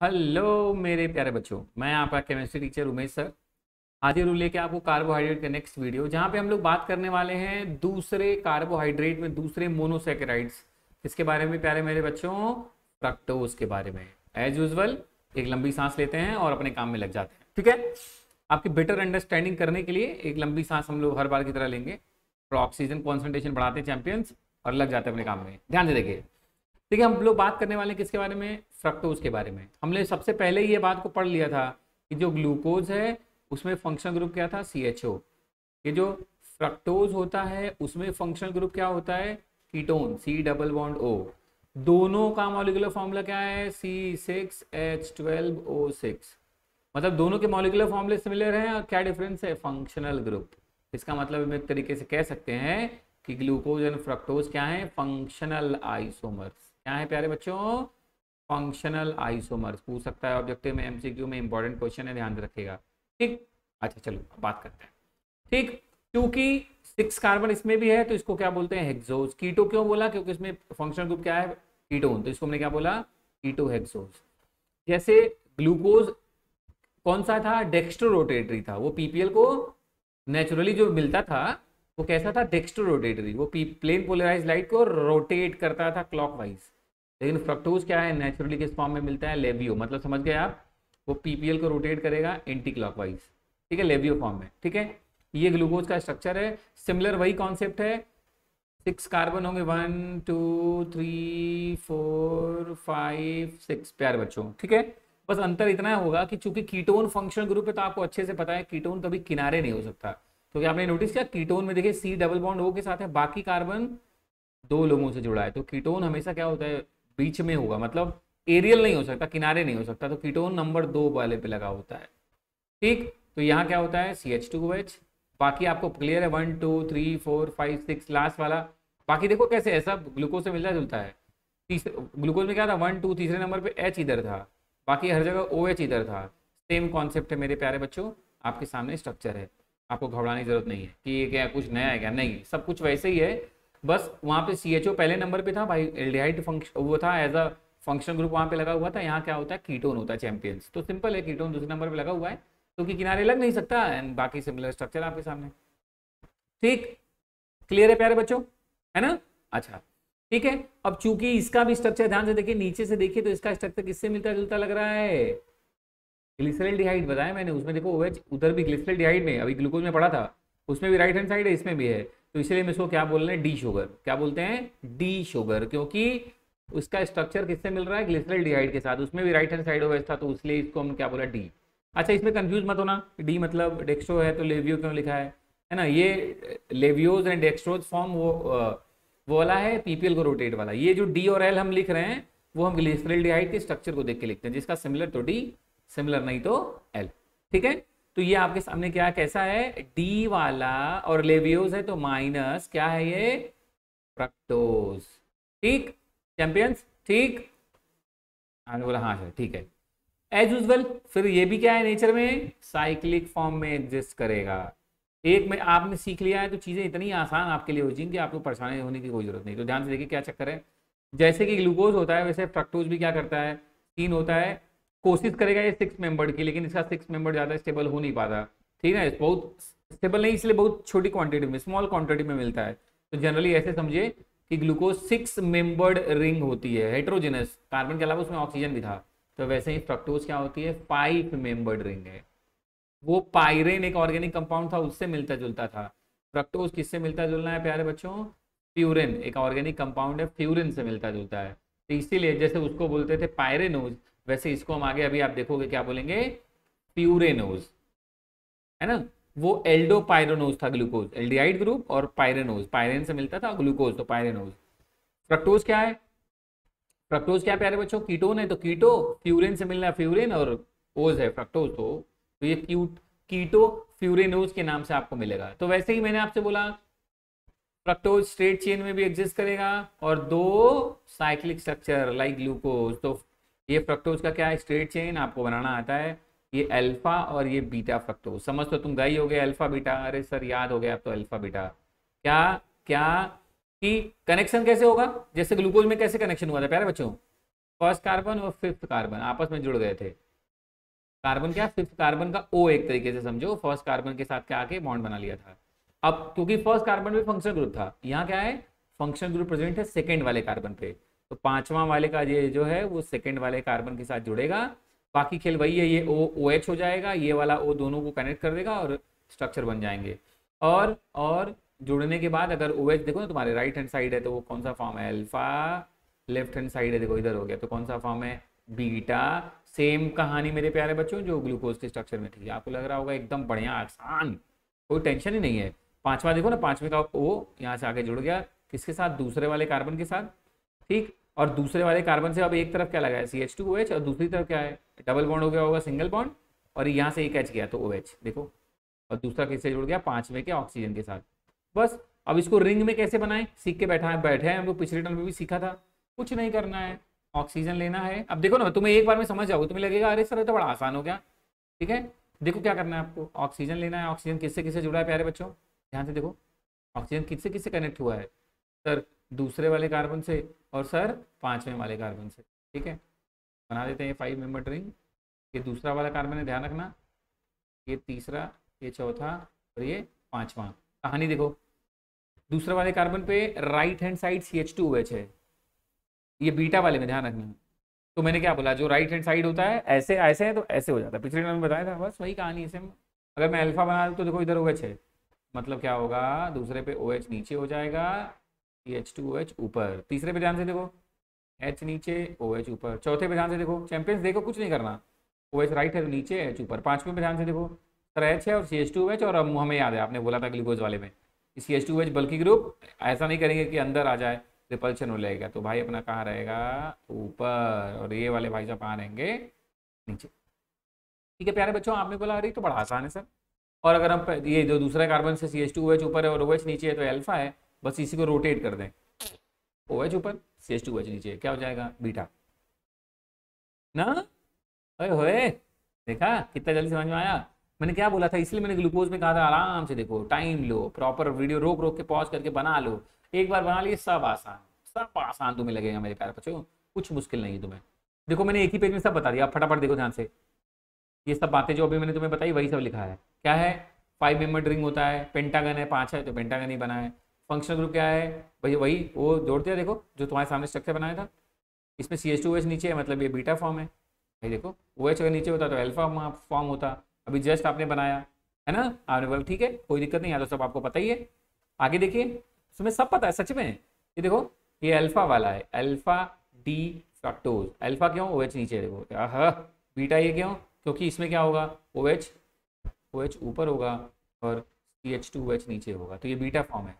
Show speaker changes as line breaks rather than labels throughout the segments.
Hello मेरे प्यारे बच्चों, मैं आपका केमिस्ट्री टीचर उमेश सर। हाजिर हूँ लेके आपको कार्बोहाइड्रेट का नेक्स्ट वीडियो जहाँ पे हम लोग बात करने वाले हैं दूसरे कार्बोहाइड्रेट में, दूसरे मोनोसेकेराइड्स किसके बारे में प्यारे मेरे बच्चों फ्रक्टोज के बारे में। एज यूजल एक लंबी सांस लेते हैं और अपने काम में लग जाते हैं, ठीक है? आपकी बेटर अंडरस्टैंडिंग करने के लिए एक लंबी सांस हम लोग हर बार की तरह लेंगे। और ऑक्सीजन कॉन्सेंट्रेशन बढ़ाते हैं चैंपियंस और लग जाते हैं अपने काम में। ध्यान से देखिए। देखिए, हम लोग बात करने वाले हैं किसके बारे में? फ्रक्टोज के बारे में। हमने सबसे पहले ये बात को पढ़ लिया था कि जो ग्लूकोज है, उसमें फंक्शनल ग्रुप क्या था? सी एच ओ ये जो फ्रक्टोज होता है, उसमें फंक्शनल ग्रुप क्या होता है? Ketone C double bond O दोनों का मॉलिकुलर फॉर्मूला क्या है? C six H twelve O six मतलब दोनों के मॉलिकुलर फॉर्मूले सिमिलर हैं और क्या डिफरेंस है? फंक्शनल ग्रुप इसका मतलब हम एक तरीके से कह सकते हैं कि ग्लूकोज एंड फ्रक्टोज क्या है? फंक्शनल आइसोमर्स क्या है प्यारे बच्चों? फंक्शनल आइसोमर्स पूछ सकता है ऑब्जेक्टिव में एमसीक्यू में इंपॉर्टेंट क्वेश्चन है, ध्यान रखेगा ठीक? अच्छा चलो बात करते हैं। ठीक? क्योंकि सिक्स कार्बन इसमें भी है तो इसको क्या बोलते हैं? हेक्सोज कीटो क्यों बोला? क्योंकि इसमें फंक्शनल ग्रुप क्या है? कीटोन तो इसको हमने क्या बोला? कीटो हेक्सोज जैसे ग्लूकोज कौन सा था? डेक्स्ट्रो रोटेटरी था। वो पीपीएल को नेचुरली जो मिलता था, वो कैसा था? डेक्स्ट्रो रोटेटरी वो प्लेन पोलराइज लाइट को रोटेट करता था क्लॉकवाइज लेकिन फ्रक्टोज क्या है? नेचुरली किस फॉर्म में मिलता है? लेवियो मतलब समझ गए आप? वो पीपीएल को रोटेट करेगा एंटी क्लॉकवाइज ठीक है? लेवियो फॉर्म में. ठीक है? ये ग्लूकोज का स्ट्रक्चर है. सिमिलर वही कॉन्सेप्ट है. सिक्स कार्बन होंगे. One two three four five six प्यार बच्चों, ठीक है? बस अंतर इतना होगा कि चूँकि कीटोन फंक्शनल ग्रुप है तो आपको अच्छे से पता है कीटोन कभी किनारे नहीं हो सकता। तो क्या आपने नोटिस किया? कीटोन में देखिए सी डबल बॉन्ड ओ के साथ है, बाकी कार्बन दो लोगों से जुड़ा है। तो कीटोन हमेशा क्या होता है? बीच में होगा मतलब एरियल नहीं हो सकता, किनारे नहीं हो सकता तो कीटोन नंबर दो वाले पे लगा होता है। ठीक? तो यहाँ क्या होता है? सी एच टू एच बाकी आपको क्लियर है one two three four five six last वाला। बाकी देखो कैसे, ऐसा ग्लूकोज से मिलता जुलता है। तीसरे ग्लूकोज में क्या था? वन टू तीसरे नंबर पे एच इधर था। बाकी हर जगह ओ एच इधर था। सेम कॉन्सेप्ट है मेरे प्यारे बच्चों। आपके सामने स्ट्रक्चर है। आपको घबराने की ज़रूरत नहीं है कि ये क्या कुछ नया है क्या? नहीं, सब कुछ वैसे ही है। बस वहाँ पे सीएचओ पहले नंबर पे था भाई, एल्डिहाइड फ़ंक्शन वो था एज अ फ़ंक्शन ग्रुप वहाँ पे लगा हुआ था। यहाँ क्या होता है? कीटोन होता है चैंपियंस तो सिंपल है कीटोन दूसरे नंबर पे लगा हुआ है तो किनारे लग नहीं सकता एंड बाकी सिमिलर स्ट्रक्चर आपके सामने। ठीक? क्लियर है प्यारे बच्चों? है ना? अच्छा। ठीक है? अब चूँकि इसका भी स्ट्रक्चर ध्यान से देखिए, नीचे से देखिए तो इसका स्ट्रक्चर किससे मिलता जुलता लग रहा है? ग्लिसरल डिहाइड बताया मैंने, उसमें देखो ओएच उधर भी ग्लिसरल डिहाइड में, अभी ग्लूकोज में पड़ा था। उसमें भी राइट हैंड साइड है, इसमें भी है। तो इसलिए हम इसको क्या बोल रहे हैं? D sugar. क्या बोलते हैं? डी शुगर, क्योंकि उसका स्ट्रक्चर किससे मिल रहा है? ग्लिसरल डिहाइड के साथ। उसमें भी राइट हैंड साइड ओएच था तो इसलिए इसको हम क्या बोला? डी। अच्छा इसमें कंफ्यूज मत होना। डी मतलब डेक्स्ट्रो है तो लेवियो क्यों लिखा है? है ना, ये लेवियोज एंड डेक्स्ट्रोज फॉर्म वो वो वाला है पीपीएल को रोटेट वाला। ये जो डी और एल हम लिख रहे हैं, वो हम ग्लिसरल डिहाइड के स्ट्रक्चर को देख के लिखते हैं, जिसका सिमिलर तो डी सिमिलर नहीं तो एल ठीक है? तो ये आपके सामने क्या, कैसा है? डी वाला और लेवियोज है तो माइनस क्या है ये? फ्रक्टोज। ठीक? चैंपियंस? ठीक? आगे बोला हाँ सर ठीक है। एज यूजल फिर ये भी क्या है नेचर में? साइक्लिक फॉर्म में एग्जिस्ट करेगा। एक में आपने सीख लिया है तो चीज़ें इतनी आसान आपके लिए हो जाएँगी, आपको परेशानी होने की कोई ज़रूरत नहीं। तो ध्यान से देखिए क्या चक्कर है। जैसे कि ग्लूकोज होता है, वैसे फ्रक्टोज भी क्या करता है? तीन होता है। कोशिश करेगा ये सिक्स मेंबर की, लेकिन इसका सिक्स मेंबर ज़्यादा स्टेबल हो नहीं पाता। ठीक है, बहुत स्टेबल नहीं, इसलिए बहुत छोटी क्वांटिटी में स्मॉल क्वांटिटी में मिलता है। तो जनरली ऐसे समझिए कि ग्लूकोज सिक्स मेंबर्ड रिंग होती है हेट्रोजेनस कार्बन के अलावा उसमें ऑक्सीजन भी था। तो वैसे ही फ्रक्टोज क्या होती है? फाइव मेंबर्ड रिंग है। वो पायरेन एक ऑर्गेनिक कंपाउंड था, उससे मिलता जुलता था। फ्रक्टोज किससे मिलता जुलना है, प्यारे बच्चों? फ्यूरिन एक ऑर्गेनिक कंपाउंड है फ्यूरिन से मिलता जुलता है। तो इसीलिए जैसे उसको बोलते थे पायरेनोज वैसे इसको हम आगे अभी आप देखोगे क्या बोलेंगे? प्यूरेनोज है ना? वो एल्डो पायरेनोज था ग्लूकोज एल्डिहाइड ग्रुप और पायरेनोज पायरेन से मिलता था ग्लूकोज तो पायरेनोज फ्रक्टोज क्या है? फ्रक्टोज क्या प्यारे बच्चों? कीटोन है तो कीटो फ्यूरिन से मिलना फ्यूरिन और ओज है फ्रक्टोज तो तो ये क्यूट कीटो फ्यूरेनोज के नाम से आपको मिलेगा। तो वैसे ही मैंने आपसे बोला फ्रक्टोज स्ट्रेट चेन में भी एग्जिस्ट करेगा और दो साइक्लिक स्ट्रक्चर लाइक ग्लूकोज तो ये फ्रक्टोज का क्या है? स्ट्रेट चेन आपको बनाना आता है। ये अल्फ़ा और ये बीटा फ्रक्टोज समझ तो तुम गई हो गए अल्फ़ा बीटा अरे सर याद हो गया अब तो अल्फ़ा बीटा क्या क्या? कि कनेक्शन कैसे होगा? जैसे ग्लूकोज में कैसे कनेक्शन हुआ था, प्यारे बच्चों? फ़र्स्ट कार्बन और फिफ्थ कार्बन आपस में जुड़ गए थे। कार्बन क्या? फिफ्थ कार्बन का ओ एक तरीके से समझो। फ़र्स्ट कार्बन के साथ क्या आके बॉन्ड बना लिया था। अब क्योंकि फ़र्स्ट कार्बन में फ़ंक्शन ग्रुप था, यहाँ क्या है? फ़ंक्शन ग्रुप प्रेजेंट है सेकेंड वाले कार्बन पे। तो पांचवा वाले का ये जो है, वो सेकेंड वाले कार्बन के साथ जुड़ेगा। बाकी खेल वही है, ये ओ ओ एच हो जाएगा, ये वाला ओ दोनों को कनेक्ट कर देगा और स्ट्रक्चर बन जाएँगे। और और जुड़ने के बाद अगर ओ एच देखो ना, तुम्हारे राइट हैंड साइड है तो वो कौन सा फॉर्म है? अल्फ़ा लेफ़्ट हैंड साइड है, देखो इधर हो गया तो कौन सा फॉर्म है? बीटा सेम कहानी मेरे प्यारे बच्चों, जो ग्लूकोज के स्ट्रक्चर में थी। आपको लग रहा होगा एकदम बढ़िया, आसान, कोई टेंशन ही नहीं है। पांचवा देखो ना, पांचवे का ओ यहाँ से आगे जुड़ गया। किसके साथ? दूसरे वाले कार्बन के साथ। ठीक? और दूसरे वाले कार्बन से अब एक तरफ़ क्या लगा है C H two O H और दूसरी तरफ़ क्या है? डबल बॉन्ड हो गया होगा सिंगल बॉन्ड और यहाँ से एक एच गया तो ओ एच देखो। और दूसरा किससे जुड़ गया? पांचवे के ऑक्सीजन के साथ। बस, अब इसको रिंग में कैसे बनाए? सीख के बैठा है बैठे हैं हम लोग, पिछले टर्म में भी सीखा था। कुछ नहीं करना है ऑक्सीजन लेना है। अब देखो ना, तुम्हें एक बार में समझ जाओगे, तुम्हें लगेगा, अरे सर तो बड़ा आसान हो गया। ठीक है? देखो क्या करना है आपको। ऑक्सीजन लेना है ऑक्सीजन किससे किससे जुड़ा है, प्यारे बच्चों? ध्यान से देखो ऑक्सीजन किससे किससे कनेक्ट हुआ है? सर दूसरे वाले कार्बन से और सर पाँचवें वाले कार्बन से। ठीक है? बना देते हैं फाइव मेंबर रिंग ये दूसरा वाला कार्बन है, ध्यान रखना। ये तीसरा, ये चौथा और ये पांचवा। कहानी देखो। दूसरे वाले कार्बन पे right hand side C H two है ये बीटा वाले में, ध्यान रखना। तो मैंने क्या बोला, जो राइट हैंड साइड होता है, ऐसे ऐसे है तो ऐसे हो जाता है। पिछले में बताया था, बस वही कहानी है अगर मैं अल्फ़ा बना तो देखो इधर ओ एच है। मतलब क्या होगा, दूसरे पे ओ एच नीचे हो जाएगा एच टू एच ऊपर। तीसरे पे ध्यान से देखो। एच नीचे ओ एच ऊपर। चौथे पे ध्यान से देखो। चैंपियंस देखो, कुछ नहीं करना। ओ एच राइट है तो नीचे एच ऊपर। पाँचवें पे ध्यान से देखो। सर एच है और सी एच टू एच और अब हमें याद है। आपने बोला था ग्लूकोज वाले में। सी एच टू एच बल्कि ग्रुप ऐसा नहीं करेंगे कि अंदर आ जाए रिपल्शन हो जाएगा। तो भाई अपना कहाँ रहेगा? ऊपर। और ये वाले भाई साहब कहाँ रहेंगे नीचे। ठीक है, प्यारे बच्चों, आपने बोला, अरे तो बड़ा आसान है, सर। और अगर हम ये जो दूसरा कार्बन से सी एच टू एच ऊपर है और ओ एच नीचे है तो एल्फा है। बस इसी को रोटेट कर दें। ओ एच ऊपर सी एच टू एच नीचे, क्या हो जाएगा? बीटा ना? अरे होए, देखा? कितना जल्दी समझ में आया? मैंने क्या बोला था? इसलिए मैंने ग्लूकोज में कहा था, आराम से देखो टाइम लो प्रॉपर वीडियो रोक रोक के पॉज करके बना लो। एक बार बना लिए, सब आसान सब आसान तुम्हें लगेगा मेरे प्यारे बच्चों। कुछ मुश्किल नहीं है तुम्हें। देखो, मैंने एक ही पेज में सब बता दिया आप फटाफट देखो ध्यान से। ये सब बातें जो अभी मैंने तुम्हें बताई, वही सब लिखा है। क्या है? फाइव मेंबर ड्रिंग होता है पेंटागन है, पाँच है तो पेंटागन ही बना है। फंक्शनल ग्रुप क्या है? भाई वही, वो जोड़ते हैं, देखो, जो तुम्हारे सामने स्ट्रक्चर बनाया था। इसमें सी एच टू एच नीचे है मतलब ये बीटा फॉर्म है। भाई देखो ओ एच अगर नीचे होता तो एल्फा फॉर्म होता। अभी जस्ट आपने बनाया, है ना? आपने बोला, ठीक है, कोई दिक्कत नहीं है तो सब आपको पता ही है। आगे देखिए, तुम्हें सब पता है, सच में। ये देखो, ये अल्फ़ा वाला है। अल्फ़ा डी फ्रक्टोज अल्फ़ा क्यों? ओ एच नीचे देखो। हाँ बीटा ये क्यों? क्योंकि इसमें क्या होगा? ओ एच ओ एच ऊपर होगा और सी एच टू एच नीचे होगा। तो ये बीटा फॉर्म है।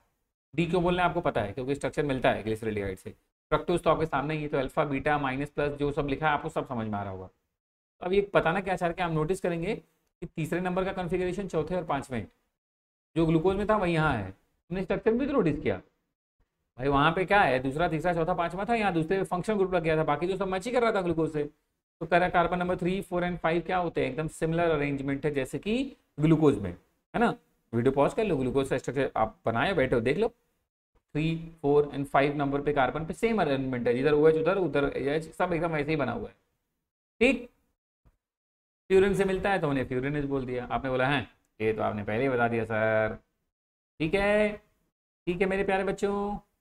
डी क्यों बोलना आपको पता है, क्योंकि स्ट्रक्चर मिलता है ग्लिसरेलियाइड से। फ्रक्टोज तो आपके सामने ही है तो अल्फ़ा बीटा माइनस प्लस जो सब लिखा है, आपको सब समझ में आ रहा होगा। तो अब ये बताना क्या चाह रहे हम नोटिस करेंगे कि तीसरे नंबर का कॉन्फ़िगरेशन चौथे और पाँचवें। जो ग्लूकोज में था, वही यहाँ है। तुमने स्ट्रक्चर भी तो नोटिस किया। भाई वहाँ पे क्या है, दूसरा, तीसरा, चौथा, पांचवा था, यहाँ दूसरे फ़ंक्शन ग्रुप लग गया था। बाकी जो सब मैच ही कर रहा था ग्लूकोज से। तो कह रहा है carbon number three four and five क्या होते हैं? एकदम सिमिलर अरेंजमेंट है, जैसे कि ग्लूकोज में। है ना? वीडियो पॉज कर लो ग्लूकोज का स्ट्रक्चर आप बनाए, बैठे हो, देख लो। Three four and five number पे कार्बन पे सेम अरेंजमेंट है, जिधर ओ एच उधर उधर एच सब एकदम ऐसे ही बना हुआ है। ठीक? फ्यूरिन से मिलता है तो उन्हें फ्यूरिन बोल दिया। आपने बोला, है, ये तो आपने पहले ही बता दिया, सर। ठीक है? ठीक है मेरे प्यारे बच्चों?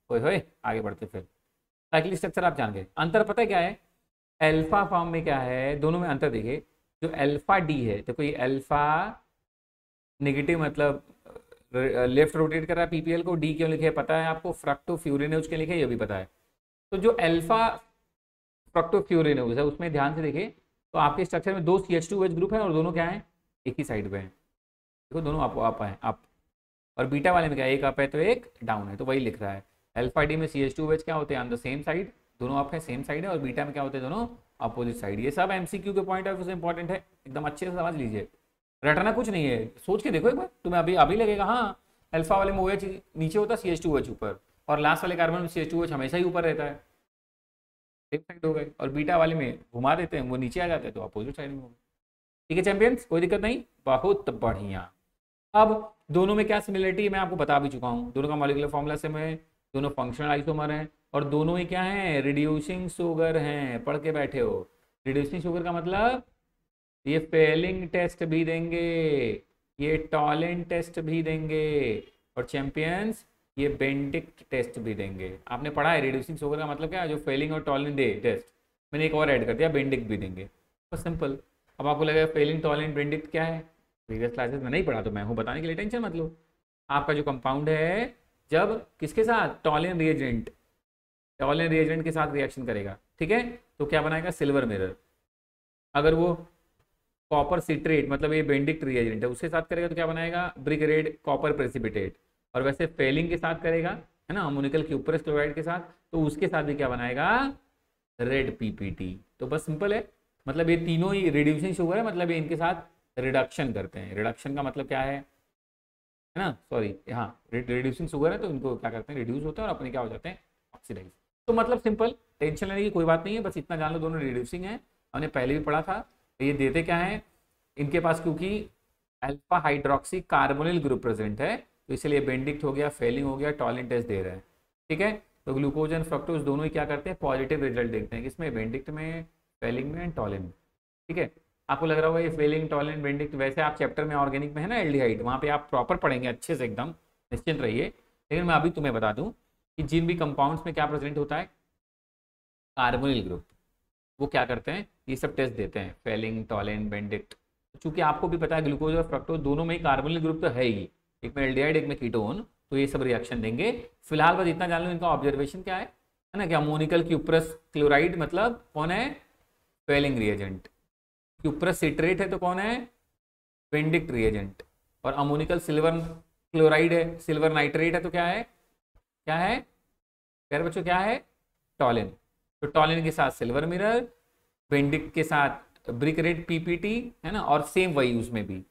होए होए, आगे बढ़ते फिर। साइकिल स्ट्रक्चर आप जान गए। अंतर पता है क्या है? एल्फा फॉर्म में क्या है? दोनों में अंतर देखिए। जो एल्फा डी है, देखो ये एल्फा नेगेटिव मतलब लेफ़्ट रोटेट कर रहा है पीपीएल को, डी क्यों लिखे पता है आपको? फ्रक्टो फ्यूरिनोज के लिखे ये भी पता है। तो जो एल्फा फ्रक्टो फ्यूरिनोज है उसमें ध्यान से देखे तो आपके स्ट्रक्चर में दो C H two H group है और दोनों क्या है? एक ही साइड पे हैं। देखो, दोनों आप अप है अप और बीटा वाले में क्या एक अप है तो एक डाउन है तो वही लिख रहा है। एल्फा डी में सी एच टू एच क्या होते हैं? ऑन द सेम साइड दोनों अप है सेम साइड है, और बीटा में क्या होते हैं? दोनों अपोजिट साइड ये सब एमसीक्यू के पॉइंट ऑफ़ व्यू से इंपॉर्टेंट है। एकदम अच्छे से समझ लीजिए। रटना कुछ नहीं है। सोच के देखो एक बार। तुम्हें अभी अभी लगेगा हाँ अल्फ़ा वाले में ओ एच नीचे होता है सी एच टू एच ऊपर। और लास्ट वाले कार्बन में सी एच टू एच हमेशा ही ऊपर रहता है। सेम साइड हो गए। और बीटा वाले में घुमा देते हैं, वो नीचे आ जाते हैं तो अपोजिट साइड में हो ठीक है चैंपियंस कोई दिक्कत नहीं? बहुत बढ़िया। अब दोनों में क्या सिमिलरिटी है, मैं आपको बता भी चुका हूँ। दोनों का मॉलिकुलर फॉर्मूला से में दोनों फंक्शनल आइसोमर हैं, और दोनों ही क्या हैं? रिड्यूसिंग शुगर हैं। पढ़ के बैठे हो। रिड्यूसिंग शुगर का मतलब ये फेलिंग टेस्ट भी देंगे, ये टॉलेंट टेस्ट भी देंगे, और चैंपियंस ये बेंडिक्ट टेस्ट भी देंगे। आपने पढ़ा है रिड्यूसिंग शुगर का मतलब क्या? है जो फेलिंग और टॉलेंट दे टेस्ट मैंने एक और ऐड कर दिया बेंडिक्ट भी देंगे। बस सिंपल अब आपको लगेगा फेलिंग टॉलेंट बेंडिक्ट क्या है? प्रीवियस क्लासेस में नहीं पढ़ा तो मैं हूँ, बताने के लिए टेंशन मत लो। आपका जो कंपाउंड है, जब किसके साथ? टॉलिन रिएजेंट टॉलिन रिएजेंट के साथ रिएक्शन करेगा, ठीक है? तो क्या बनाएगा? सिल्वर मिरर अगर वो कॉपर सिट्रेट मतलब ये बेंडिक्ट रिएजेंट है, उसके साथ करेगा तो क्या बनाएगा? ब्रिक रेड कॉपर प्रेसिपिटेट और वैसे फेलिंग के साथ करेगा, है ना? अमोनिकल क्यूपरस क्लोराइड के साथ तो उसके साथ भी क्या बनाएगा? रेड पीपीटी तो बस सिंपल है। मतलब ये तीनों ही रिड्यूसिंग शुगर है मतलब ये इनके साथ रिडक्शन करते हैं। रिडक्शन का मतलब क्या है? है ना? सॉरी हाँ रिड्यूसिंग शुगर है तो इनको क्या करते हैं? रिड्यूस होते हैं और अपने क्या हो जाते हैं? ऑक्सीडाइज तो मतलब सिंपल टेंशन लेने की कोई बात नहीं है, बस इतना जान लो, दोनों रिड्यूसिंग है। हमने पहले भी पढ़ा था तो ये देते क्या है? इनके पास क्योंकि alpha hydroxy carbonyl group present है तो इसलिए बेंडिक्ट हो गया फेलिंग हो गया टॉलिन टेस्ट दे रहे हैं। ठीक है? तो ग्लूकोज एंड फ्रक्टोज दोनों ही क्या करते हैं? पॉजिटिव रिज़ल्ट देखते हैं। किसमें? बेंडिक्ट में फेलिंग में एंड टॉलिन में ठीक है? आपको लग रहा होगा ये फेलिंग टॉलिन बेंडिक्ट वैसे आप चैप्टर में ऑर्गेनिक में है ना एल्डिहाइड वहाँ पे आप प्रॉपर पढ़ेंगे अच्छे से एकदम, निश्चिंत रहिए। लेकिन मैं अभी तुम्हें बता दूँ कि जिन भी कंपाउंड्स में क्या प्रेजेंट होता है? कार्बोनिल ग्रुप वो क्या करते हैं? ये सब टेस्ट देते हैं। फेलिंग टॉलिन बेंडिक्ट चूँकि आपको भी पता है ग्लूकोज और फ्रक्टोज दोनों में ही कार्बोनिल ग्रुप तो है ही। एक में एल्डिहाइड एक में कीटोन तो ये सब रिएक्शन देंगे। फ़िलहाल बस इतना जान लो, इनका ऑब्जर्वेशन क्या है? है ना क्या? मोनिकल क्यूप्रस क्लोराइड मतलब कौन है? फेलिंग रिएजेंट क्यूप्रस सिट्रेट है तो कौन है? वेंडिक्ट रिएजेंट और अमोनिकल सिल्वर क्लोराइड है सिल्वर नाइट्रेट है तो क्या है? क्या है? प्यारे बच्चों, क्या है? टॉलिन तो टॉलिन के साथ सिल्वर मिरर वेंडिक के साथ ब्रिक रेड पीपीटी है ना? और सेम वही उसमें भी।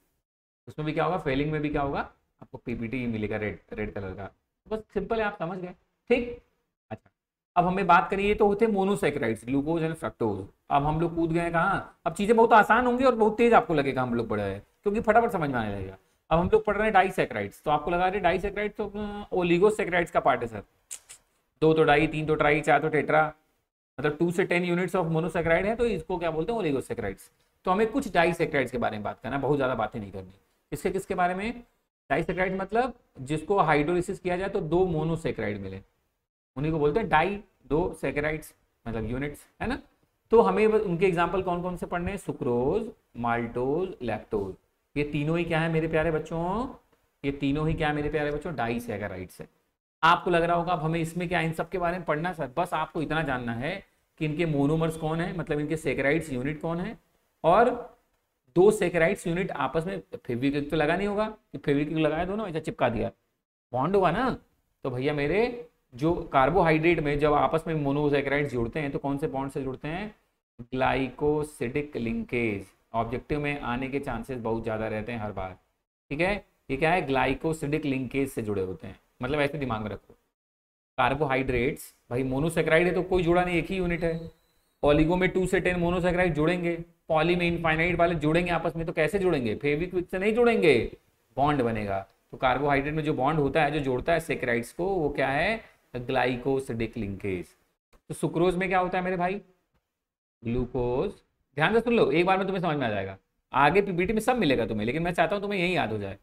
उसमें भी क्या होगा? फेलिंग में भी क्या होगा? आपको पीपीटी मिलेगा रेड रेड कलर का। तो बस सिंपल है, आप समझ गए। ठीक? अच्छा। अब हमें बात करिए तो होते मोनोसेक्राइड्स ग्लूकोज एंड फ्रक्टोज अब हम लोग कूद गए कहाँ? अब चीज़ें बहुत आसान होंगी और बहुत तेज आपको लगेगा हम लोग पढ़ रहे हैं, क्योंकि फटाफट समझ में आने लगेगा। अब हम लोग पढ़ रहे हैं डाइसेक्राइड्स तो आपको लगा रहे डाइसेक्राइड्स तो ओलिगोसेक्राइड्स का पार्ट है, सर। दो तो डाई, तीन तो ट्राई, चार तो टेट्रा। मतलब टू से टेन यूनिट्स ऑफ़ मोनोसेक्राइड है तो इसको क्या बोलते हैं ओलिगोसेक्राइड्स तो हमें कुछ डाइसेक्राइड्स के बारे में बात करना बहुत ज़्यादा बातें नहीं करनी। किसके किसके बारे में? डाइसेक्राइड मतलब जिसको हाइड्रोलिसिस किया जाए तो दो मोनोसेक्राइड मिले। उन्हीं को बोलते हैं डाई दो सेक्राइड्स मतलब यूनिट्स है ना? तो हमें उनके एग्ज़ाम्पल कौन कौन से पढ़ने हैं? सुक्रोज माल्टोज लैक्टोज ये तीनों ही क्या है मेरे प्यारे बच्चों? ये तीनों ही क्या है मेरे प्यारे बच्चों? डाई सेक्राइड्स है। आपको लग रहा होगा, अब हमें इसमें क्या, इन सब के बारे में पढ़ना सर? बस आपको इतना जानना है कि इनके मोनोमर्स कौन है मतलब इनके सेक्राइड्स यूनिट कौन है, और दो सेक्राइड्स यूनिट आपस में फेविक्विक तो लगा नहीं होगा, कि फेविक्विक लगाया दोनों, ऐसा चिपका दिया। बॉन्ड हुआ ना? तो भैया मेरे, जो कार्बोहाइड्रेट में जब आपस में मोनोसेकेराइड्स जुड़ते हैं तो कौन से बॉन्ड से जुड़ते हैं? ग्लाइकोसिडिक लिंकेज ऑब्जेक्टिव में आने के चांसेस बहुत ज़्यादा रहते हैं हर बार। ठीक है? ये क्या है? ग्लाइकोसिडिक लिंकेज से जुड़े होते हैं। मतलब ऐसे दिमाग में रखो। कार्बोहाइड्रेट्स, भाई मोनोसेक्राइड है तो कोई जुड़ा नहीं, एक ही यूनिट है। ऑलिगो में टू से टेन मोनोसेक्राइड जुड़ेंगे, पॉली में इनफाइनाइट वाले जुड़ेंगे आपस में तो कैसे जुड़ेंगे? फेविक्विक से नहीं जुड़ेंगे बॉन्ड बनेगा। तो कार्बोहाइड्रेट में जो बॉन्ड होता है, जो जोड़ता है सेक्राइड्स को, वो क्या है? ग्लाइकोसिडिक लिंकेज तो सुक्रोज में क्या होता है मेरे भाई? ग्लूकोज ध्यान से सुन लो, एक बार में तुम्हें समझ में आ जाएगा। आगे पीपीटी में सब मिलेगा तुम्हें, लेकिन मैं चाहता हूँ तुम्हें यही याद हो जाए।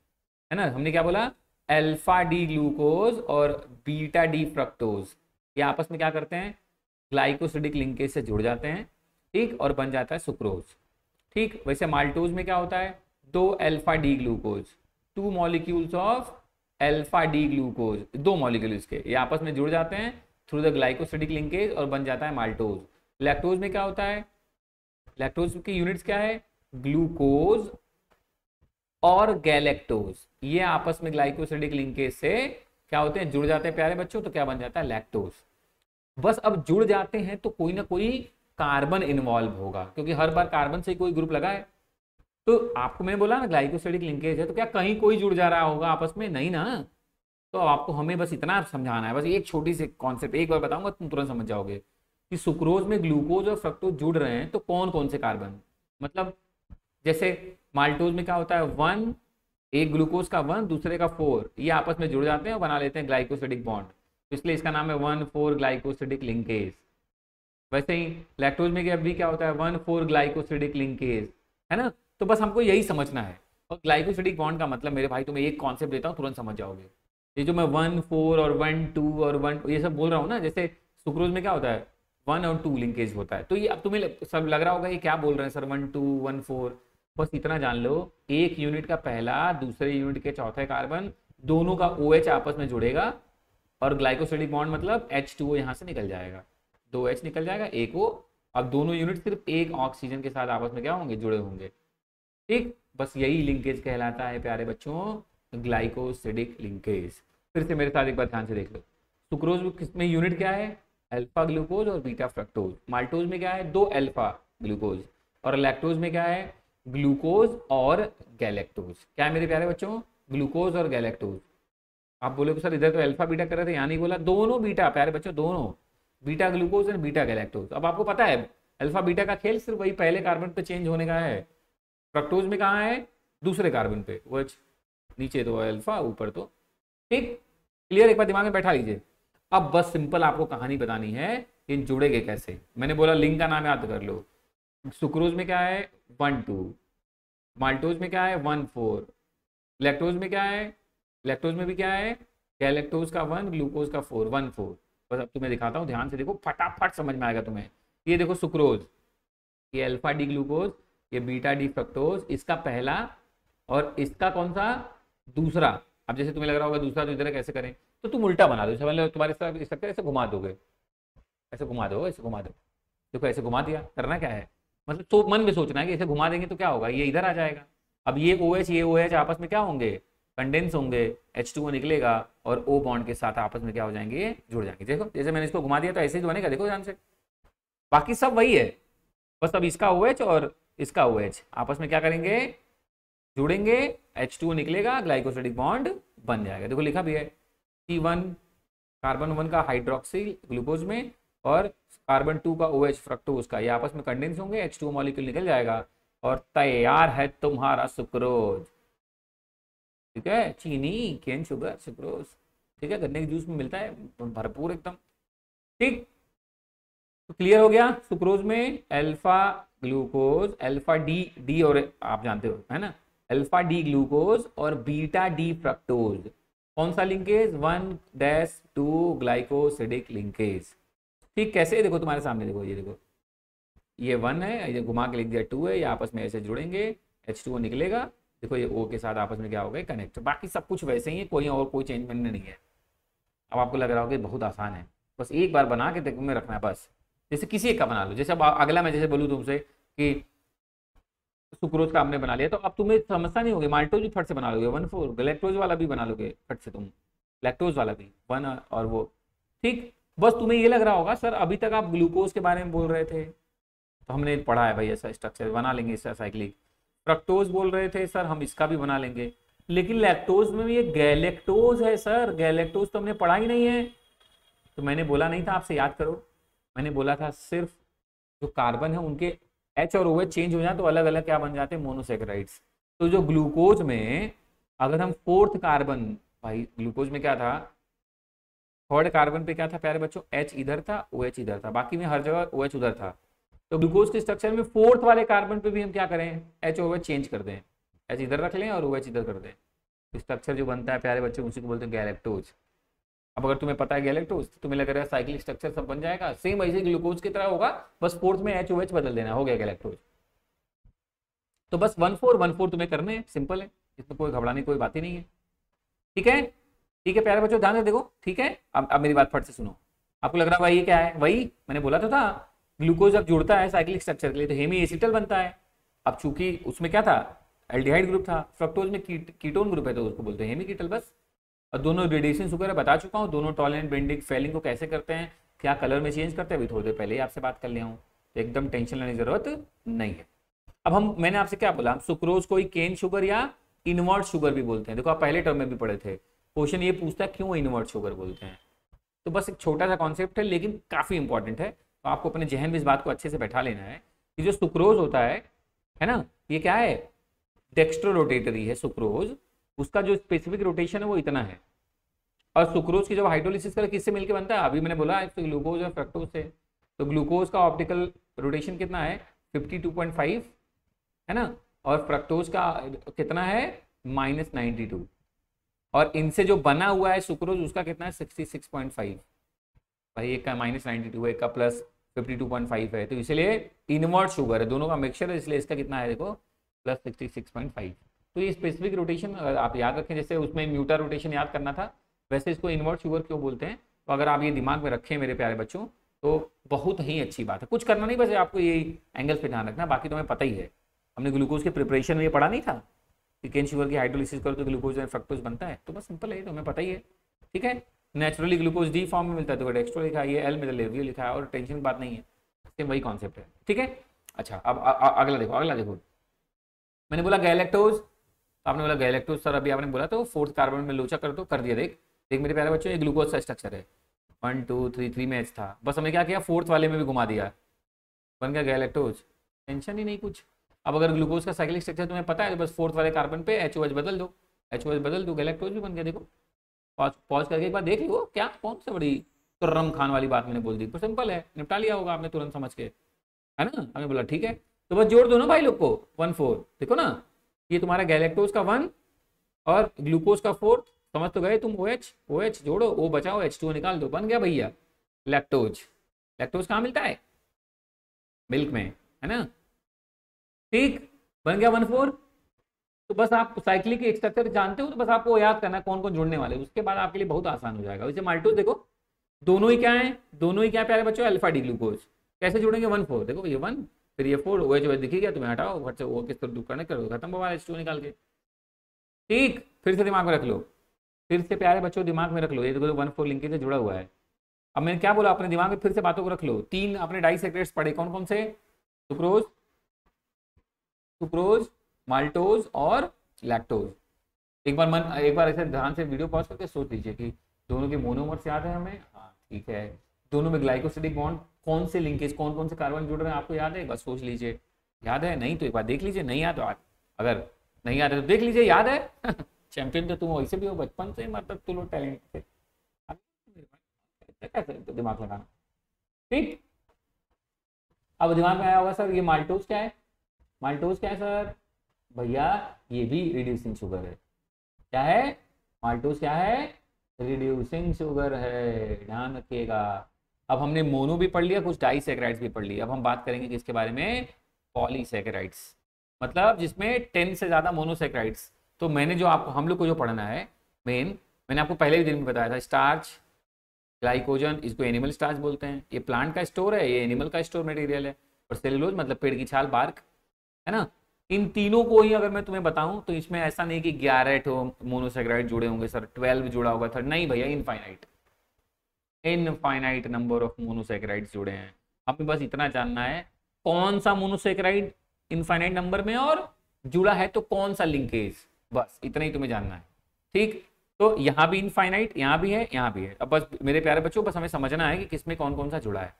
है ना? हमने क्या बोला? अल्फ़ा डी ग्लूकोज और बीटा डी फ्रक्टोज। ये आपस में क्या करते हैं? ग्लाइकोसिडिक लिंकेज से जुड़ जाते हैं, ठीक? और बन जाता है सुक्रोज, ठीक? वैसे माल्टोज में क्या होता है? दो alpha D glucose, two molecules of alpha D glucose, दो मॉलिक्यूल इसके, ये आपस में जुड़ जाते हैं थ्रू द ग्लाइकोसिडिक लिंकेज और बन जाता है माल्टोज। लैक्टोज में क्या होता है? लैक्टोज की यूनिट्स क्या है? ग्लूकोज और गैलेक्टोज ये आपस में ग्लाइकोसिडिक लिंकेज से क्या होते हैं? जुड़ जाते हैं प्यारे बच्चों तो क्या बन जाता है? लैक्टोज बस अब जुड़ जाते हैं तो कोई ना कोई कार्बन इन्वॉल्व होगा, क्योंकि हर बार कार्बन से कोई ग्रुप लगा है तो आपको मैंने बोला ना ग्लाइकोसिडिक लिंकेज है तो क्या कहीं कोई जुड़ जा रहा होगा आपस में? नहीं ना। तो आपको हमें बस इतना समझाना है। बस एक छोटी सी कॉन्सेप्ट एक बार बताऊँगा, तुम तुरंत समझ जाओगे कि सुक्रोज में ग्लूकोज और फ्रक्टोज जुड़ रहे हैं तो कौन कौन से कार्बन मतलब जैसे माल्टोज में क्या होता है? वन, एक ग्लूकोज का वन, दूसरे का फोर। ये आपस में जुड़ जाते हैं और बना लेते हैं ग्लाइकोसिडिक बॉन्ड। इसलिए इसका नाम है वन, फोर ग्लाइकोसिडिक लिंकेज। वैसे ही लैक्टोज में भी क्या होता है? One, four glycosidic linkage. है ना? तो बस हमको यही समझना है। और ग्लाइकोसिडिक बॉन्ड का मतलब मेरे भाई तुम्हें एक कॉन्सेप्ट देता हूँ, तुरंत समझ जाओगे। ये जो मैं वन, फोर और वन, टू और वन, ये सब बोल रहा हूँ ना, जैसे सुक्रोज में क्या होता है? वन और टू लिंकेज होता है। तो ये अब तुम्हें सब लग रहा होगा ये क्या बोल रहे हैं sir? One, two, one, four. बस इतना जान लो, एक यूनिट का पहला, दूसरे यूनिट के चौथे कार्बन दोनों का ओ OH आपस में जुड़ेगा और ग्लाइकोसिडिक बॉन्ड मतलब एच टू यहाँ से निकल जाएगा। दो एच निकल जाएगा, एक ओ अब दोनों यूनिट सिर्फ़ एक ऑक्सीजन के साथ आपस में क्या होंगे? जुड़े होंगे। ठीक? बस यही लिंकेज कहलाता है प्यारे बच्चों ग्लाइकोसिडिक लिंकेज फिर से मेरे साथ एक बार ध्यान से देख लो। सुक्रोज में यूनिट क्या है? अल्फ़ा ग्लूकोज और बीटा फ्रक्टोज माल्टोज में क्या है? दो अल्फ़ा ग्लूकोज और लैक्टोज में क्या है? ग्लूकोज और गैलेक्टोज। क्या मेरे प्यारे बच्चों? ग्लूकोज और गैलेक्टोज। आप बोले सर इधर तो अल्फ़ा बीटा कर रहे थे, यहाँ नहीं बोला। दोनों बीटा प्यारे बच्चों, दोनों। Beta glucose and beta galactose अब आपको पता है अल्फ़ा बीटा का खेल सिर्फ़ वही पहले कार्बन पे चेंज होने का है। फ्रक्टोज में कहाँ है? दूसरे कार्बन पे। वो नीचे तो अल्फ़ा ऊपर तो। ठीक? क्लियर एक बार दिमाग में बैठा लीजिए। अब बस सिंपल आपको कहानी बतानी है इन जुड़ेगे कैसे? मैंने बोला लिंक का नाम याद कर लो। सुक्रोज में क्या है? One to. माल्टोज में क्या है? One four. लैक्टोज में क्या है? लैक्टोज में भी क्या है? गैलेक्टोज का वन, ग्लूकोज का फोर, वन फोर। बस अब तुम्हें दिखाता हूँ, ध्यान से देखो, फटाफट समझ में आएगा तुम्हें। ये देखो सुक्रोज, ये अल्फ़ा डी ग्लूकोज, ये बीटा डी फ्रक्टोज, इसका पहला और इसका कौन सा? दूसरा। अब जैसे तुम्हें लग रहा होगा दूसरा तो इधर कैसे करें? तो तुम उल्टा बना दो। समझ लो तुम्हारे साथ इस ऐसे घुमा दोगे। ऐसे घुमा दो, ऐसे घुमा दो। देखो, ऐसे घुमा दिया। करना क्या है? मतलब तो मन में सोचना है कि ऐसे घुमा देंगे तो क्या होगा? ये इधर आ जाएगा। अब ये ओ OH, ये ओ OH आपस में क्या होंगे? कंडेंस होंगे एच टू निकलेगा और ओ बॉन्ड के साथ आपस में क्या हो जाएँगे? ये जुड़ जाएँगे। देखो जैसे मैंने इसको घुमा दिया तो ऐसे ही बनेगा देखो ध्यान से। बाकी सब वही है। बस अब इसका ओ OH और इसका ओ OH आपस में क्या करेंगे? जुड़ेंगे एच टू निकलेगा ग्लाइकोसिडिक बॉन्ड बन जाएगा। देखो लिखा भी है। सी वन कार्बन वन का हाइड्रोक्सिल ग्लूकोज में और कार्बन टू का ओ OH फ्रक्टोज का ये आपस में कंडेंस होंगे एच टू मॉलिक्यूल निकल जाएगा। और तैयार है तुम्हारा सुक्रोज ठीक है? चीनी केन शुगर सुक्रोज ठीक है? गन्ने के जूस में मिलता है, भरपूर एकदम। ठीक? तो क्लियर हो गया सुक्रोज में। Alpha glucose alpha D D और आप जानते हो, है ना? अल्फ़ा डी ग्लूकोज और बीटा डी फ्रक्टोज कौन सा linkage one dash two glycosidic linkage ठीक कैसे? देखो तुम्हारे सामने देखो, ये देखो। ये वन है, ये घुमा के लिख दिया टू है, ये आपस में ऐसे जुड़ेंगे एच टू निकलेगा। देखो ये ओ के साथ आपस में क्या हो गए? कनेक्ट बाकी सब कुछ वैसे ही है, कोई और कोई चेंज मैंने नहीं है। अब आपको लग रहा होगा बहुत आसान है। बस एक बार बना के देखो, में रखना है, बस। जैसे किसी एक का बना लो। जैसे अब अगला मैं जैसे बोलूँ तुमसे कि सुक्रोज का हमने बना लिया तो अब तुम्हें समस्या नहीं होगी। माल्टोज भी फट से बना लोगे, वन फोर, गलेक्टोज वाला भी बना लोगे फट से तुम। लैक्टोज वाला भी, वन और वो। ठीक? बस तुम्हें ये लग रहा होगा, सर, अभी तक आप ग्लूकोज के बारे में बोल रहे थे। तो हमने पढ़ा है भाई ऐसा स्ट्रक्चर बना लेंगे इसका साइक्लिक फ्रक्टोज बोल रहे थे, सर, हम इसका भी बना लेंगे। लेकिन लैक्टोज में भी ये गैलेक्टोज है, सर। गैलेक्टोज तो हमने पढ़ा ही नहीं है। तो मैंने बोला नहीं था, आपसे याद करो। मैंने बोला था, सिर्फ़ जो कार्बन है, उनके एच और ओ चेंज हो जाए तो अलग अलग क्या बन जाते हैं? मोनोसेक्राइड्स तो जो ग्लूकोज में, अगर हम फोर्थ कार्बन भाई ग्लूकोज में क्या था? थर्ड कार्बन पे क्या था प्यारे बच्चों? एच इधर था ओ OH इधर था। बाकी में हर जगह ओ OH उधर था। तो ग्लूकोज के स्ट्रक्चर में फोर्थ वाले कार्बन पे भी हम क्या करें? एच ओ चेंज कर दें। एच इधर रख लें और ओ OH इधर कर दें। स्ट्रक्चर जो बनता है प्यारे बच्चे, उसी को बोलते हैं गैलेक्टोज अब अगर तुम्हें पता है गैलेक्टोज तो तुम्हें लग रहा है साइक्लिक स्ट्रक्चर सब बन जाएगा। सेम ऐसे ग्लूकोज की तरह होगा, बस फोर्थ में एच ओ एच बदल देना, हो गया गैलेक्टोज तो बस वन फोर वन फोर तुम्हें करने सिंपल है। इसमें कोई घबराने कोई बात ही नहीं है। ठीक है? ठीक है, प्यारे बच्चों, ध्यान से देखो, ठीक है? अब अब मेरी बात फट से सुनो। आपको लग रहा है, भाई, ये क्या है? वही, मैंने बोला तो था ग्लूकोज जब जुड़ता है साइक्लिक स्ट्रक्चर के लिए तो हेमी एसिटल बनता है। अब चूँकि उसमें क्या था? एल्डिहाइड ग्रुप था फ्रक्टोज में कीटोन ग्रुप है तो उसको बोलते हैं हेमी कीटल बस। और दोनों रेडिएशन वगैरह बता चुका हूँ, दोनों टॉलेंट बेंडिंग फेलिंग को कैसे करते हैं, क्या कलर में चेंज करते हैं, अभी थोड़ी देर पहले ही आपसे बात कर लिया हूँ। तो एकदम टेंशन लेने की ज़रूरत नहीं है। अब हम, मैंने आपसे क्या बोला? हम सुक्रोज को केन शुगर या इनवर्ट शुगर भी बोलते हैं। देखो, आप पहले टर्म में भी पढ़े थे। क्वेश्चन ये पूछता है, क्यों इनवर्ट शुगर बोलते हैं? तो बस एक छोटा सा कॉन्सेप्ट है, लेकिन काफ़ी इंपॉर्टेंट है। तो आपको अपने जहन में इस बात को अच्छे से बैठा लेना है कि जो सुक्रोज होता है है ना? ये क्या है? डेक्स्ट्रो रोटेटरी है सुक्रोज उसका जो स्पेसिफिक रोटेशन है, वो इतना है। और सुक्रोज की जब हाइड्रोलिसिस कर किससे मिलकर बनता है? अभी मैंने बोला तो ग्लूकोज और फ्रक्टोज से। तो ग्लूकोज का ऑप्टिकल रोटेशन कितना है? 52.5 है ना? और फ्रक्टोज का कितना है? माइनस नाइन्टी और इनसे जो बना हुआ है सुक्रोज, उसका कितना है? 66.5 भाई, एक का माइनस नाइन्टी टू एक का प्लस 52.5 है। तो इसलिए इनवर्ट शुगर है, दोनों का मिक्सचर है, इसलिए इसका कितना है देखो? प्लस 66.5 तो ये स्पेसिफिक रोटेशन आप याद रखें, जैसे उसमें म्यूटा रोटेशन याद करना था, वैसे इसको इनवर्ट शुगर क्यों बोलते हैं? तो अगर आप ये दिमाग में रखें मेरे प्यारे बच्चों तो बहुत ही अच्छी बात है। कुछ करना नहीं, बस आपको ये एंगल्स पे ध्यान रखना, बाकी तुम्हें पता ही है। हमने ग्लूकोज के प्रिपरेशन में ये पढ़ा नहीं था? कि केन शुगर की हाइड्रोलिसिस करो तो ग्लूकोज एंड फ्रक्टोज बनता है। तो बस सिंपल है तो हमें पता ही है। ठीक है? नेचुरली ग्लूकोज डी फॉर्म में मिलता है तो डेक्स्ट्रो लिखा है एल में लेवियो लिखा है, और टेंशन बात नहीं है। सेम वही कॉन्सेप्ट है। ठीक है? अच्छा अब अगला देखो अगला देखो। मैंने बोला गैलेक्टोज तो आपने बोला गैलेक्टोज सर अभी आपने बोला तो फोर्थ कार्बन में लोचा कर दो, कर दिया, देख। देख मेरे प्यारे बच्चों, ये ग्लूकोज का स्ट्रक्चर है। One two three three match था। बस हमने क्या किया? फोर्थ वाले में भी घुमा दिया। बन गया गैलेक्टोज टेंशन ही नहीं कुछ। अब अगर ग्लूकोज का साइक्लिक स्ट्रक्चर तुम्हें पता है तो बस फोर्थ वाले कार्बन पे एच बदल दो। एच बदल दो गैलेक्टोज भी बन गया, देखो। पॉज पॉज करके एक बार देख लो, क्या, कौन सा बड़ी तुर्रम खान वाली बात मैंने बोल दी। तो सिंपल है, निपटा लिया होगा आपने तुरंत समझ के। है ना? हमने बोला, ठीक है। तो बस जोड़ दो ना भाई लोग को वन फोर देखो ना, ये तुम्हारा गैलेक्टोज का वन और ग्लूकोज का फोर्थ समझ तो गए तुम ओ एच ओ एच जोड़ो ओ बचाओ एच टू निकाल दो। बन गया भैया लैक्टोज लैक्टोज कहाँ मिलता है? मिल्क में, है ना? ठीक? बन गया वन फोर? तो बस आप साइक्लिक स्ट्रक्चर जानते हो तो बस आपको याद करना कौन कौन जुड़ने वाले उसके बाद आपके लिए बहुत आसान हो जाएगा। वैसे माल्टोज देखो, दोनों ही क्या है? दोनों ही क्या प्यारे बच्चों? अल्फ़ा डी ग्लूकोज कैसे जुड़ेंगे? One four. देखो ये वन, फिर ये फोर, ओ एच दिखी गया तुम्हें हटाओ घर से वो किस तरह दूर करने करो, खत्म हुआ एच निकाल के। ठीक? फिर से दिमाग में रख लो। फिर से प्यारे बच्चों, दिमाग में रख लो। ये देखो वन फोर लिंकेज से जुड़ा हुआ है। अब मैंने क्या बोला? अपने दिमाग में फिर से बातों को रख लो। तीन अपने डाई सेक्रेट्स पढ़े कौन कौन से? सुक्रोज सुक्रोज माल्टोज और लैक्टोज एक बार मन, एक बार ऐसे ध्यान से वीडियो पॉज करके सोच लीजिए कि दोनों के मोनोमर्स याद है हमें? हाँ ठीक है. दोनों में ग्लाइकोसिडिक बॉन्ड कौन से लिंकेज कौन कौन से कार्बन जुड़ रहे हैं, आपको याद है? बस सोच लीजिए. याद है? नहीं तो एक बार देख लीजिए. नहीं याद तो अगर नहीं याद है तो देख लीजिए, याद है? चैंपियन तो तुम वैसे भी हो, बचपन से मतलब तुम लोग टैलेंट थे तो दिमाग लगाना? ठीक? अब दिमाग में आया होगा, सर, ये माल्टोज क्या है? माल्टोज क्या है सर भैया, ये भी रिड्यूसिंग शुगर है। क्या है? माल्टोज क्या है? रिड्यूसिंग शुगर है। ध्यान रखिएगा। अब हमने मोनो भी पढ़ लिया, कुछ डाईसेक्राइड्स भी पढ़ लिया। अब हम बात करेंगे किसके बारे में पॉलीसेक्राइड्स। मतलब जिसमें टेन से ज़्यादा मोनोसेक्राइड्स तो मैंने जो आप, हम लोग को जो पढ़ना है मेन मैंने आपको पहले भी दिन में बताया था स्टार्च ग्लाइकोजन इसको एनिमल स्टार्च बोलते हैं। ये प्लांट का स्टोर है, ये एनिमल का स्टोर मटेरियल है। और सेलुलोज मतलब पेड़ की छाल बार्क है ना? इन तीनों को ही अगर मैं तुम्हें बताऊँ तो इसमें ऐसा नहीं कि ग्यारह ठो मोनोसेक्राइड जुड़े होंगे, सर ट्वेल्व जुड़ा होगा सर नहीं भैया infinite infinite number of monosaccharide जुड़े हैं। हमें बस इतना जानना है, कौन सा मोनोसेक्राइड इनफाइनाइट नंबर में और जुड़ा है तो कौन सा लिंकेज बस, इतना ही तुम्हें जानना है। ठीक? तो यहाँ भी इनफाइनाइट यहाँ भी है, यहाँ भी है। अब बस मेरे प्यारे बच्चों, बस हमें समझना है कि किसमें कौन कौन सा जुड़ा है।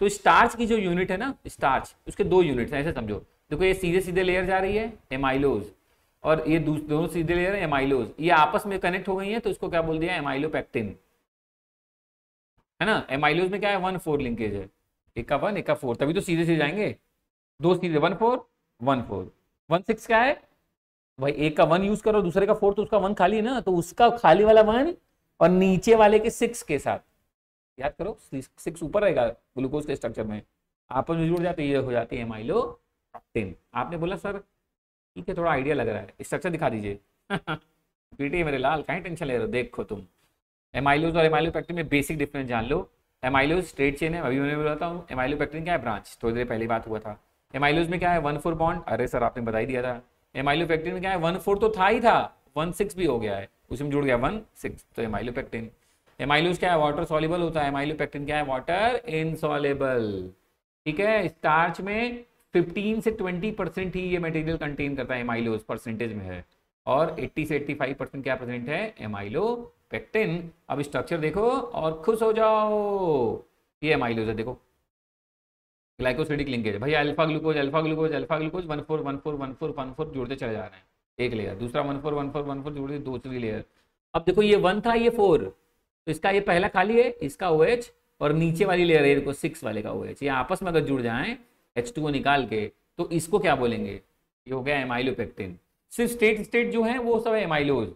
तो स्टार्च की जो यूनिट है ना स्टार्च उसके दो यूनिट ऐसे समझो। देखो ये सीधे सीधे लेयर जा रही है एमाइलोज और ये दोनों सीधे लेयर है एमाइलोज ये आपस में कनेक्ट हो गई है तो इसको क्या बोल दिया एमाइलोपेक्टिन है ना? एमाइलोज में क्या है? वन फोर लिंकेज है. एक का वन एक का फोर तभी तो सीधे सीधे जाएँगे. दो सीधे one four one four one six क्या है? भाई, एक का वन यूज़ करो, दूसरे का फोर तो उसका वन खाली है ना? तो उसका खाली वाला वन और नीचे वाले के सिक्स के साथ. याद करो सिक्स ऊपर रहेगा ग्लूकोज के स्ट्रक्चर में. आपस में जुड़ जाते ये हो जाती है एमाइलो टेन आपने बोला, सर, ठीक है, थोड़ा आइडिया लग रहा है। स्ट्रक्चर दिखा दीजिए। पीटी मेरे लाल, कहीं टेंशन ले रहे हो? देखो तुम। एमाइलोज और एमाइलोपैक्टिन में बेसिक डिफरेंस जान लो। एमाइलोज स्ट्रेट चेन है अभी मैंने बोला हूँ। एमाइलोपैक्टिन क्या है? ब्रांच थोड़ी देर पहली बात हुआ था। एमाइलोज में क्या है? वन फोर बॉन्ड अरे सर, आपने बता ही दिया था। एमाइलोपैक्टिन में क्या है? वन फोर तो था ही था। वन सिक्स भी हो गया है। उसमें जुड़ गया। वन सिक्स तो एमाइलोपैक्टिन एमाइलोज क्या है? वाटर सॉल्युबल होता है। एमाइलोपैक्टिन क्या है? वाटर इनसॉलेबल ठीक है? स्टार्च में 15 से 20 परसेंट ही ये मटेरियल कंटेन करता है एमाइलोज परसेंटेज में है। और 80 से 85 परसेंट क्या प्रेजेंट है? एमाइलो पेक्टिन अब स्ट्रक्चर देखो और खुश हो जाओ। ये एमाइलोज है, देखो। ग्लाइकोसिडिक लिंकेज भाई alpha glucose alpha glucose alpha glucose one four one four one four one four जुड़ते चले जा रहे हैं। एक लेयर दूसरा one four one four one four जुड़ते, दूसरी लेयर अब देखो ये वन था, ये फोर तो इसका ये पहला खाली है, इसका ओ OH और नीचे वाली लेयर है देखो सिक्स वाले का ओ OH ये आपस में अगर जुड़ जाए एच टू निकाल के तो इसको क्या बोलेंगे? ये हो गया एमाइलोपेक्टिन सिर्फ़ स्टेट स्टेट जो है, वो सब एमाइलोज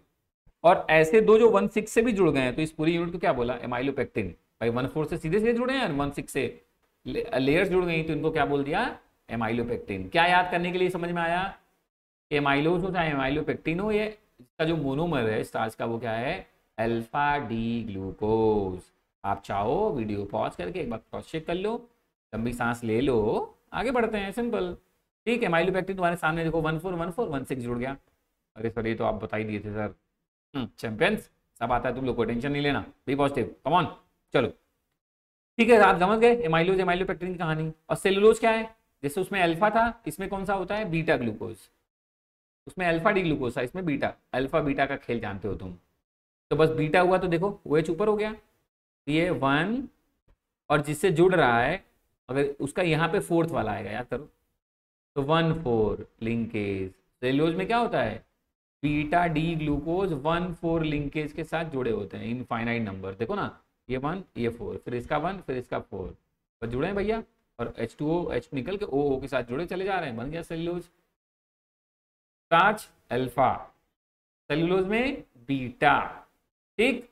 और ऐसे दो जो वन सिक्स से भी जुड़ गए हैं तो इस पूरी यूनिट को क्या बोला? एमाइलोपेक्टिन भाई वन फोर से सीधे सीधे जुड़े हैं वन सिक्स से लेयर्स जुड़ गई तो इनको क्या बोल दिया? एमाइलोपेक्टिन क्या याद करने के लिए समझ में आया? एमाइलोज हो चाहे एमाइलोपेक्टिन हो, ये इसका जो मोनोमर है स्टार्च का वो क्या है? अल्फ़ा डी ग्लूकोज आप चाहो वीडियो पॉज करके एक बार क्रॉस चेक कर लो। लंबी सांस ले लो। आगे बढ़ते हैं सिंपल ठीक है माइलोपैक्टिन तुम्हारे सामने देखो one four one four one six जुड़ गया। अरे सर ये तो आप बता ही दिए थे सर। चैंपियंस हम्म, सब आता है तुम लोग को टेंशन नहीं लेना। बी पॉजिटिव कमॉन चलो। ठीक है आप समझ गए एमाइलोज एमाइलोपैक्टिन की कहानी। और सेलुलोज क्या है? जैसे उसमें अल्फ़ा था इसमें कौन सा होता है? बीटा ग्लूकोज उसमें अल्फ़ा डी ग्लूकोज था इसमें बीटा अल्फ़ा बीटा का खेल जानते हो तुम। तो बस बीटा हुआ तो देखो वो एच ऊपर हो गया। ये वन और जिससे जुड़ रहा है अगर उसका यहाँ पे फोर्थ वाला आएगा, याद करो। तो वन फोर लिंकेज। सेल्यूलोज में क्या होता है? Beta D glucose one four linkage के साथ जुड़े होते हैं, इनफाइनाइट नंबर। देखो ना, ये वन, ये फोर, फिर इसका वन, फिर इसका फोर। बस जुड़े हैं भैया, और एच टू ओ एच निकल के ओ ओ के साथ जुड़े चले जा रहे हैं। बन गया सेल्यूलोज। अल्फ़ा। सेल्यूलोज में बीटा। ठीक?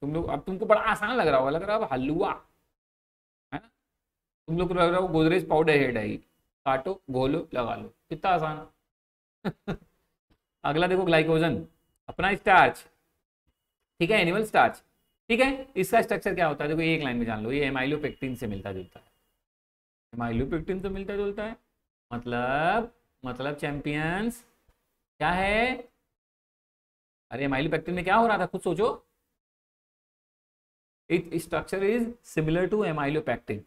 तुम लोग, अब तुमको बड़ा आसान लग रहा होगा, लग रहा है है ना तुम लोग लग रहा हो गोदरेज पाउडर हेड है काटो, घोलो, लगा लो। कितना आसान अगला देखो ग्लाइकोजन अपना स्टार्च ठीक है एनिमल स्टार्च ठीक है, इसका स्ट्रक्चर क्या होता है? देखो एक लाइन में जान लो। ये एमाइलोपेक्टिन से मिलता जुलता है। एमाइलोपेक्टिन से मिलता जुलता है। मतलब मतलब चैंपियंस क्या है? अरे एमाइलोपेक्टिन में क्या हो रहा था? खुद सोचो। It structure is similar to amylopectin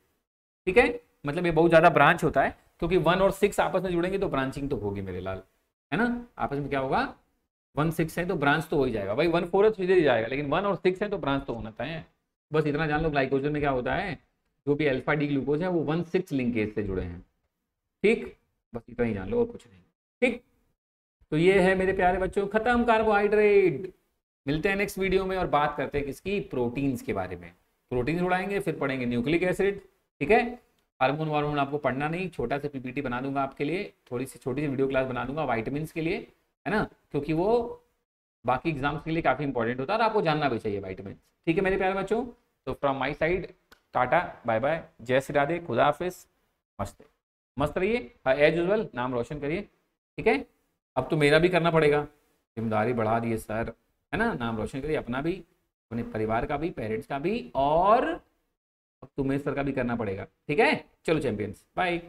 ठीक है? मतलब ये बहुत ज़्यादा ब्रांच होता है, क्योंकि वन और सिक्स आपस में जुड़ेंगे तो ब्रांचिंग तो होगी मेरे लाल, है ना? आपस में क्या होगा? वन सिक्स है तो ब्रांच तो हो ही जाएगा। भाई वन फोर सीधे ही जाएगा, लेकिन वन और सिक्स है तो ब्रांच तो होना है? बस इतना जान लो ग्लाइकोजन में क्या होता है? जो भी अल्फ़ा डी ग्लूकोज है, वो वन सिक्स लिंकेज से जुड़े हैं। ठीक? बस इतना ही जान लो, और कुछ नहीं। ठीक? तो ये है मेरे प्यारे बच्चों, खत्म कार्बोहाइड्रेट मिलते हैं नेक्स्ट वीडियो में, और बात करते हैं किसकी? प्रोटीन्स के बारे में। प्रोटीन्स उड़ाएँगे, फिर पढ़ेंगे न्यूक्लिक एसिड ठीक है? हार्मोन वार्मोन आपको पढ़ना नहीं, छोटा सा पीपीटी बना दूँगा आपके लिए, थोड़ी सी छोटी सी वीडियो क्लास बना दूँगा वाइटामिन के लिए, है ना? क्योंकि वो बाकी एग्ज़ाम्स के लिए काफ़ी इंपॉर्टेंट होता है और आपको जानना भी चाहिए वाइटमिन ठीक है मेरे प्यारे बच्चों? तो from my side tata bye bye जय श्री राधे, खुदा हाफिज, मस्त। मस्त रहिए एज यूजल नाम रोशन करिए, ठीक है? अब तो मेरा भी करना पड़ेगा। ज़िम्मेदारी बढ़ा दिए सर है ना? नाम रोशन करिए, अपना भी, अपने परिवार का भी पेरेंट्स का भी, और अब तुम्हें सर का भी करना पड़ेगा। ठीक है? चलो चैंपियंस बाय